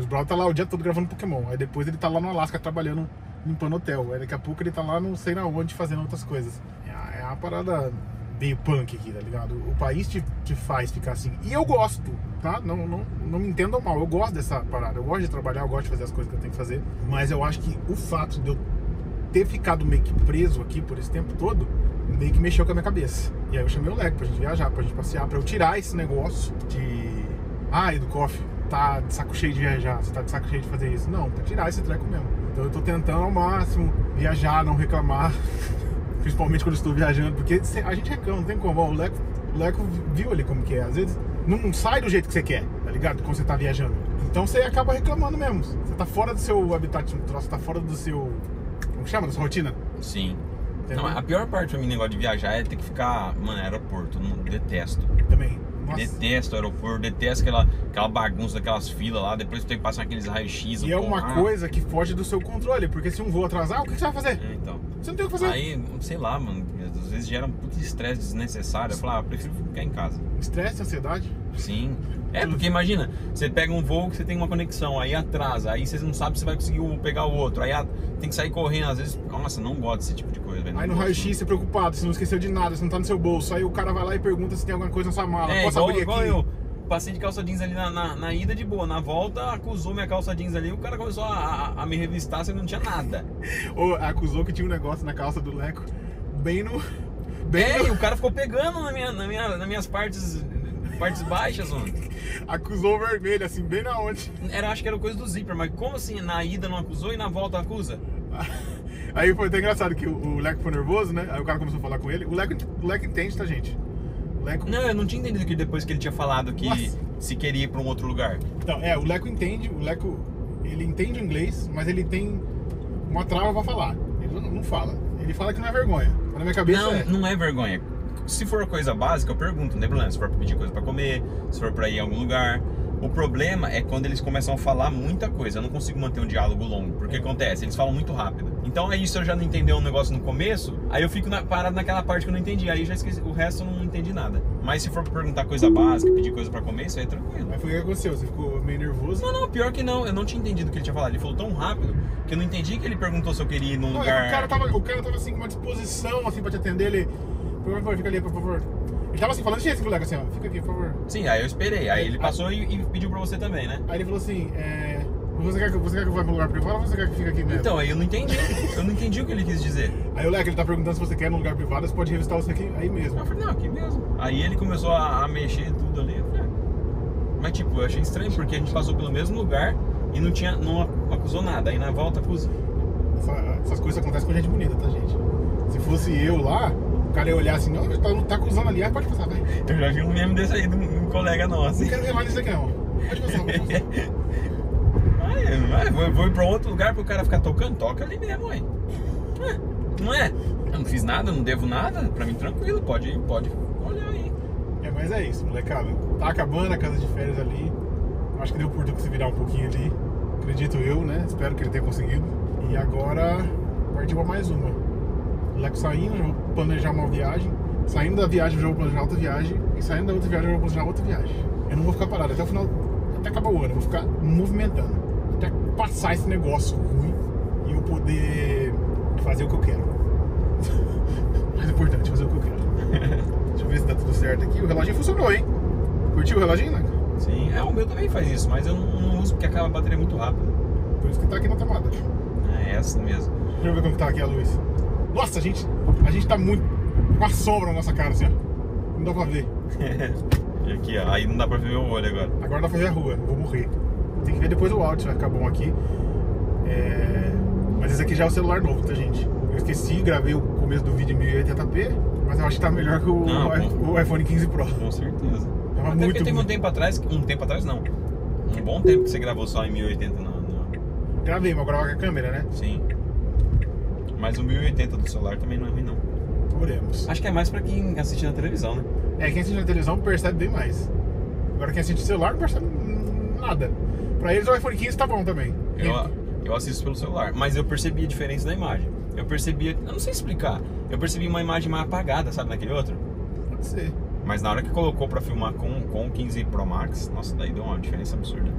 Chris Brown tá lá o dia todo gravando Pokémon. Aí depois ele tá lá no Alasca trabalhando, limpando hotel. Aí daqui a pouco ele tá lá não sei na onde fazendo outras coisas. É, a- é uma parada meio punk aqui, tá ligado? O país te, te faz ficar assim. E eu gosto, tá? Não, não, não me entendam mal. Eu gosto dessa parada. Eu gosto de trabalhar, eu gosto de fazer as coisas que eu tenho que fazer. Mas eu acho que o fato de eu ter ficado meio que preso aqui por esse tempo todo, meio que mexeu com a minha cabeça. E aí eu chamei o Leco pra gente viajar, pra gente passear, pra eu tirar esse negócio de. Ah, do coffee, tá de saco cheio de viajar, você tá de saco cheio de fazer isso. Não, pra tirar esse treco mesmo. Então eu tô tentando ao máximo viajar, não reclamar. Principalmente quando eu estou viajando, porque a gente reclama, não tem como. Ó, O Leco, o Leco viu ali como que é. Às vezes não sai do jeito que você quer, tá ligado? Quando você tá viajando. Então você acaba reclamando mesmo. Você tá fora do seu habitat natural, você tá fora do seu. Como que chama? Da sua rotina. Sim. Entendeu? Não, a pior parte pra mim, negócio de viajar, é ter que ficar, mano, aeroporto. Eu não detesto. Também. Nossa. Detesto o aeroporto, detesto aquela, aquela bagunça daquelas filas lá, depois tem que passar aqueles raios-x. E é uma porra. coisa que foge do seu controle, porque se um voo atrasar, o que que você vai fazer? É, então. Você não tem o que fazer. Aí, sei lá, mano, às vezes gera um puto estresse desnecessário. Eu falo, ah, eu prefiro ficar em casa. Estresse, ansiedade. Sim. É, porque imagina, você pega um voo que você tem uma conexão, aí atrasa, aí você não sabe se vai conseguir pegar o outro, aí tem que sair correndo, às vezes, nossa, não gosto desse tipo de coisa, velho. Aí no raio-x você preocupado, você não esqueceu de nada, você não tá no seu bolso. Aí o cara vai lá e pergunta se tem alguma coisa na sua mala. É, Posso igual, abrir igual aqui? eu. Passei de calça jeans ali na, na, na ida de boa, na volta acusou minha calça jeans ali, o cara começou a, a- a me revistar, você não tinha nada. Ou acusou que tinha um negócio na calça do Leco, bem no. Bem É, no... o cara ficou pegando na minha, na minha, nas minhas partes, partes baixas, mano. Acusou vermelho, assim, bem na onde. Era, acho que era coisa do zíper, mas como assim na ida não acusou e na volta acusa? Aí foi até engraçado que o, o Leco ficou nervoso, né? Aí o cara começou a falar com ele. O Leco, o Leco entende, tá, gente? O Leco. Não, eu não tinha entendido que depois que ele tinha falado que Nossa. se queria ir pra um outro lugar. Então, é, o Leco entende, o Leco, ele entende o inglês, mas ele tem uma trava pra falar. Ele não, não fala. Ele fala que não é vergonha. Mas na minha cabeça Não, é. não é vergonha. Se for coisa básica, eu pergunto, não tem problema. Se for pra pedir coisa pra comer, se for pra ir em algum lugar. O problema é quando eles começam a falar muita coisa. Eu não consigo manter um diálogo longo. Porque acontece, eles falam muito rápido. Então aí se eu já não entender um negócio no começo, aí eu fico na- parado naquela parte que eu não entendi. Aí já esqueci. O resto eu não entendi nada. Mas se for perguntar coisa básica, pedir coisa pra comer, isso aí é tranquilo. Mas foi o que aconteceu, você ficou meio nervoso. Não, não, pior que não. Eu não tinha entendido o que ele tinha falado. Ele falou tão rápido que eu não entendi que ele perguntou se eu queria ir num Não, é lugar. o, cara tava, o cara tava assim com uma disposição assim pra te atender, ele. Por favor, fica ali, por favor. Ele tava assim, falando assim, assim, colega, assim, ó, fica aqui, por favor. Sim, aí eu esperei. Aí ele passou e, e pediu pra você também, né? Aí ele falou assim, é. Você quer, que, você quer que eu vá pro lugar privado ou você quer que fique aqui mesmo? Então, aí eu não entendi. Eu não entendi o que ele quis dizer. Aí o Leque, ele tá perguntando se você quer num lugar privado, você pode revistar você aqui aí mesmo. Eu falei, não, aqui mesmo. Aí ele começou a, a mexer tudo ali. Eu falei, ah. Mas tipo, eu achei estranho porque a gente passou pelo mesmo lugar e não tinha, não acusou nada. Aí na volta acusou. Essa- essas coisas acontecem com gente bonita, tá, gente? Se fosse eu lá, o cara ia olhar assim, não, tá, tá acusando ali, ah, pode passar, vai. Eu já vi um meme desse aí de um, colega nosso. Não quero ver mais isso aqui, não. Pode passar, pode passar. Aí, vai, vou, vou ir pra outro lugar pro cara ficar tocando? Toca ali mesmo. Ué, Não é? Eu não fiz nada, não devo nada. Pra mim, tranquilo, pode, pode olhar aí. É, mas é isso, molecada. Tá acabando a casa de férias ali. Acho que deu por tu se virar um pouquinho ali. Acredito eu, né? Espero que ele tenha conseguido. E agora partiu pra mais uma. O Leco saindo, eu vou planejar uma viagem. Saindo da viagem, eu já vou planejar outra viagem. E saindo da outra viagem, eu vou planejar outra viagem. Eu não vou ficar parado até o final, até acabar o ano. Eu vou ficar movimentando. Até passar esse negócio ruim e eu poder fazer o que eu quero. Mais importante, fazer o que eu quero. Deixa eu ver se tá tudo certo aqui. O reloginho funcionou, hein? Curtiu o reloginho, né? Sim, é, o meu também faz isso, mas eu não, não uso porque acaba a bateria muito rápido. Por isso que tá aqui na tomada. É assim mesmo. Deixa eu ver como tá aqui a luz. Nossa, a gente, a gente tá muito com a sombra na nossa cara, assim, ó. Não dá pra ver. E aqui, ó, aí não dá pra ver meu olho agora. Agora dá pra ver a rua, vou morrer. Tem que ver depois o áudio, se vai ficar bom aqui. É, Mas esse aqui já é o celular novo, tá, gente? Eu esqueci, gravei o começo do vídeo em 1080p, mas eu acho que tá melhor que o, Não, o iPhone 15 Pro. Com certeza. Tava Até muito porque teve um tempo atrás, um tempo atrás não. Um bom tempo que você gravou só em 1080 no, no- Gravei, mas agora com a câmera, né? Sim. Mas o 1080 do celular também não é ruim não. Oremos. Acho que é mais pra quem assiste na televisão, né? É, quem assiste na televisão percebe bem mais. Agora quem assiste no celular não percebe nada. Pra eles o iPhone 15 tá bom também. Eu, eu assisto pelo celular, mas eu percebi a diferença da imagem. Eu percebi, eu não sei explicar. Eu percebi uma imagem mais apagada, sabe, naquele outro. Pode ser. Mas na hora que colocou pra filmar com, com o 15 Pro Max, nossa, daí deu uma diferença absurda.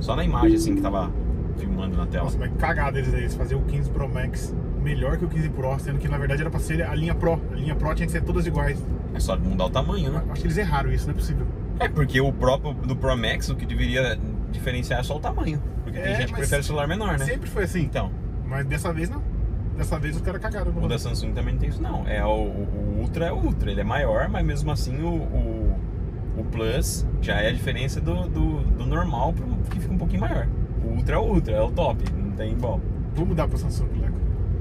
Só na imagem, assim, que tava filmando na tela. Nossa, mas cagada eles aí, eles fazer o 15 Pro Max melhor que o 15 Pro, sendo que na verdade era pra ser a linha Pro. A linha Pro tinha que ser todas iguais. É só mudar o tamanho, né? Acho que eles erraram isso, não é possível. É, porque o próprio do Pro Max, o que deveria diferenciar é só o tamanho. Porque tem É, gente que prefere celular menor, né? Sempre foi assim. Então, Mas dessa vez não. Dessa vez os caras cagaram. o da Samsung também não tem isso não. É o, o- Ultra é o Ultra, ele é maior, mas mesmo assim o, o, o Plus já é a diferença do, do, do normal, pro- que fica um pouquinho maior. O Ultra é o Ultra, é o top, não tem igual. Vou mudar pro Samsung.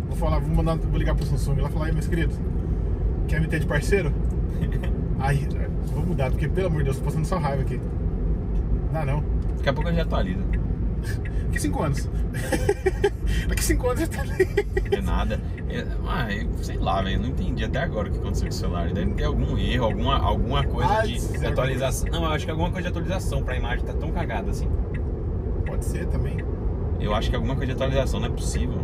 Vou falar, vou mandar, vou ligar pro Samsung lá e falar, aí, meus queridos, quer me ter de parceiro? aí, vou mudar, porque pelo amor de Deus, tô passando só raiva aqui. Não, não. Daqui a pouco a gente atualiza. Daqui cinco anos. Daqui cinco anos já tá é nada. É, ah, eu sei lá, velho. eu Não entendi até agora o que aconteceu com o celular. Deve ter algum erro, alguma, alguma coisa Ah, de zero atualização. Não, eu acho que alguma coisa de atualização pra imagem tá tão cagada assim. Pode ser também. Eu acho que alguma coisa de atualização não é possível.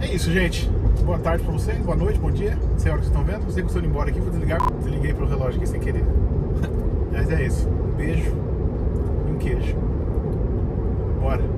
É isso, gente. Boa tarde pra vocês, boa noite, bom dia. Não sei a hora que vocês estão vendo. Você que estou indo embora aqui, vou desligar. Desliguei pro relógio aqui sem querer. Mas é isso. Um beijo e um queijo. Bora.